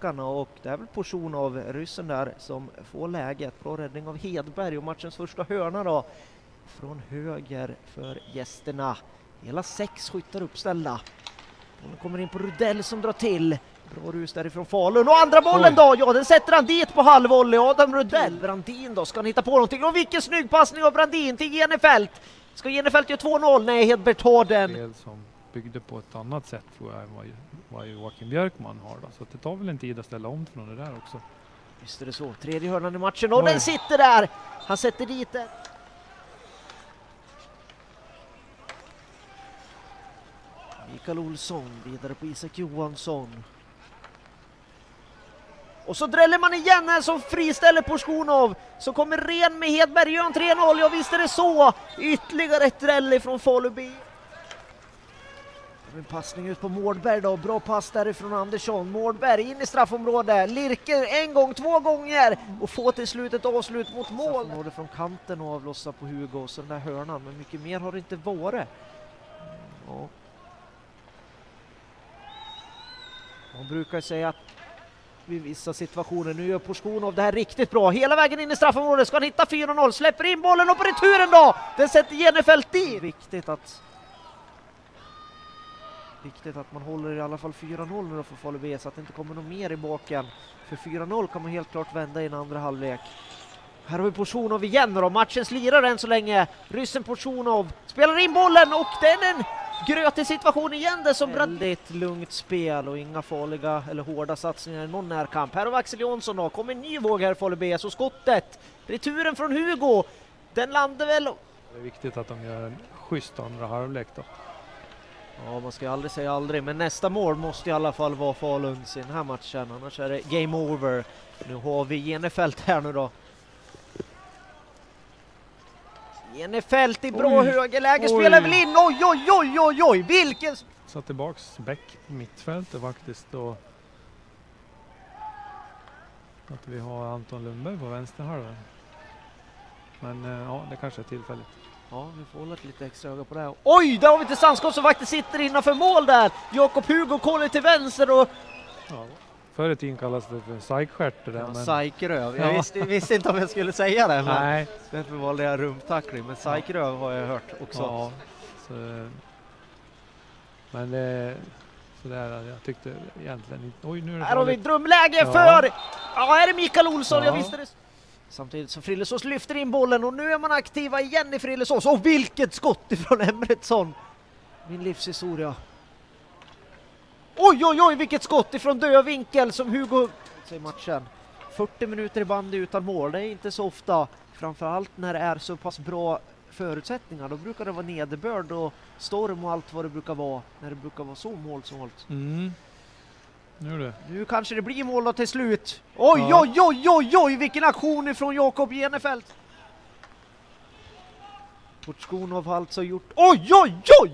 backarna och det är väl portion av ryssen där som får läget. Bra räddning av Hedberg och matchens första hörna då från höger för gästerna. Hela sex skyttar uppställda. Bollen kommer in på Rudell som drar till. Bra rus därifrån Falun och andra bollen då! Ja, den sätter han dit på halvvolley. Adam Rudell. Brandin då, ska han hitta på någonting? Och vilken snygg passning av Brandin till Genefelt! Ska Genefelt göra 2-0? Nej, Hedberg tar den. Byggde på ett annat sätt tror jag än vad, vad Joakim Björkman har. Då. Så det tar väl en tid att ställa om från det där också. Visst är det så. Tredje hörnan i matchen och Oj. den sitter där! Han sätter dit den. Mikael Olsson vidare på Isak Johansson. Och så dräller man igen här som friställer Porsjonov. Så kommer Ren med Hedberg, gör en 3-0, ja visst är det så! Ytterligare ett dräll ifrån Faluby. En passning ut på Mårdberg då, bra pass därifrån Andersson. Mårdberg in i straffområdet, Lirker en gång, två gånger och får till slut ett avslut mot mål. Straffområde från kanten och avlossar på Hugo och så den där hörnan, men mycket mer har det inte varit. Ja. Man brukar säga att vid vissa situationer, nu gör Porsjonov det här riktigt bra, hela vägen in i straffområdet, ska han hitta 4-0, släpper in bollen och på returen då! Den sätter Jenefelt i! Viktigt att Viktigt att man håller i alla fall 4-0 nu då för Falu så att det inte kommer något mer i baken. För 4-0 kan man helt klart vända i en andra halvlek. Här har vi Porsjonov igen då, matchens lirare än så länge. Ryssen Porsjonov spelar in bollen och det är en grötig situation igen där som Väldigt lugnt spel och inga farliga eller hårda satsningar i någon närkamp. Här har vi Axel Jonsson då, kommer en ny våg här Falu B, så skottet, returen från Hugo, den landar väl Det är viktigt att de gör en schysst andra halvlek då. Ja, man ska ju aldrig säga aldrig, men nästa mål måste i alla fall vara Faluns i den här matchen, annars är det game over. Nu har vi Genefelt här nu då. Genefelt i bra Oj, högerläge, oj. spelar väl in, oj oj oj oj oj, vilken... Satt tillbaks Bäck på mittfältet faktiskt och att vi har Anton Lundberg på vänsterhalvan. Men eh, ja, det kanske är tillfälligt. Ja, vi får hålla ett lite extra öga på det här. Oj, där har vi distansskott som faktiskt sitter innanför mål där! Jakob Hugo kollar till vänster och... Ja. Förr i tiden kallades det för psykstjärt det. Ja, men, Psykröv, jag Ja. visste, visste inte om jag skulle säga det. Men nej, därför valde jag rumtackling, men psykröv har jag hört också. ja, så, men det, sådär, jag tyckte egentligen inte... Oj, nu är det Här har vi drömläge Ja. för... Ja, här är Mikael Olsson, jag Ja. visste det. Samtidigt som Frillesås lyfter in bollen och nu är man aktiva igen i Frillesås. Och vilket skott ifrån Emretsson! Min livshistoria. Oj, oj, oj, vilket skott ifrån dödvinkel som Hugo... i matchen. 40 minuter i bandy utan mål, det är inte så ofta. Framförallt när det är så pass bra förutsättningar. Då brukar det vara nederbörd och storm och allt vad det brukar vara. När det brukar vara så målsnålt. Mm. Nu du. Nu kanske det blir mål då till slut. Oj, Ja. oj, oj, oj, oj, vilken aktion ifrån Jakob Jenefelt! Portskonov har alltså gjort... Oj, oj, oj!